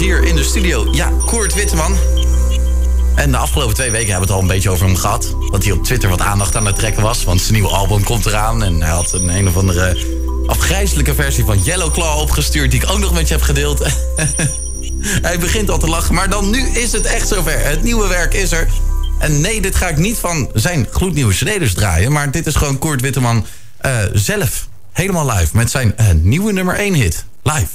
hier in de studio. Ja, Koert Witteman. En de afgelopen twee weken hebben we het al een beetje over hem gehad. Dat hij op Twitter wat aandacht aan het trekken was. Want zijn nieuwe album komt eraan. En hij had een een of andere afgrijzelijke versie van Yellow Claw opgestuurd... die ik ook nog met je heb gedeeld. hij begint al te lachen. Maar dan nu is het echt zover. Het nieuwe werk is er. En nee, dit ga ik niet van zijn gloednieuwe cd's draaien. Maar dit is gewoon Koert Witteman uh, zelf. Helemaal live met zijn uh, nieuwe nummer 1 hit. Live.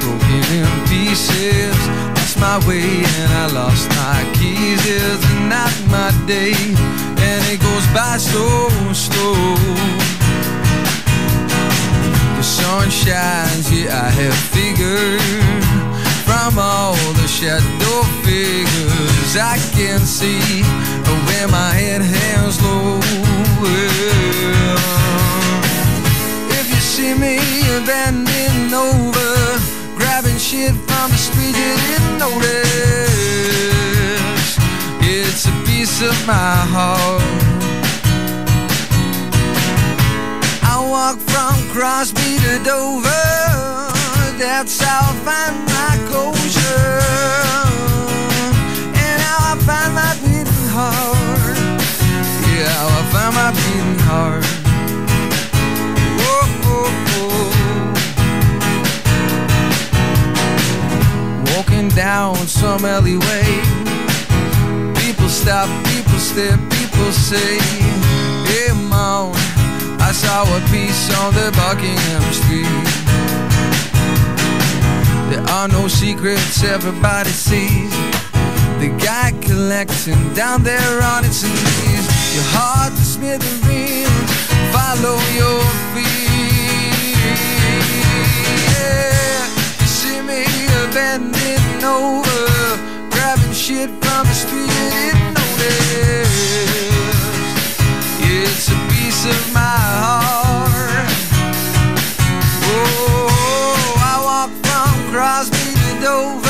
Broken in pieces. That's my way and I lost my keys. It's not my day, and it goes by so slow. The sun shines, yeah, I have figured from all the shadow figures I can see where my head hangs low. If you see me over, shit from the street you didn't notice, it's a piece of my heart. I walk from Crosby to Dover, that's how I find down some alleyway. People stop, people stare, people say, Hey, mom, I saw a piece on the Buckingham Street. There are no secrets, everybody sees. The guy collecting down there on its knees. Your heart to smithereens, follow your feet. Bending over, grabbing shit from the street you didn't notice. It's a piece of my heart. Oh, oh, oh I walk from Crosby to Dover.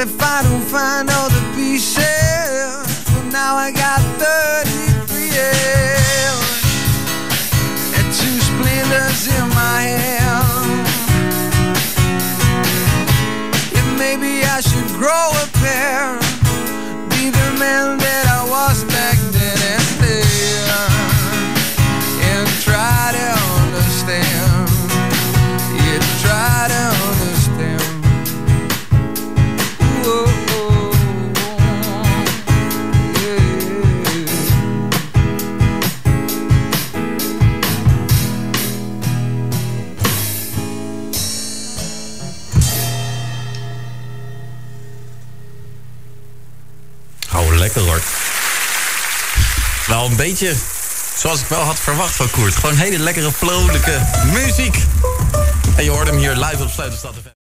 If I don't find all the pieces? Well, now I got 33 years and two splinters in my hand. And maybe I should grow a pair, be the man lekker hoor. Wel een beetje zoals ik wel had verwacht van Koert. Gewoon hele lekkere, vrolijke muziek. En je hoort hem hier live op Sleutelstad FM.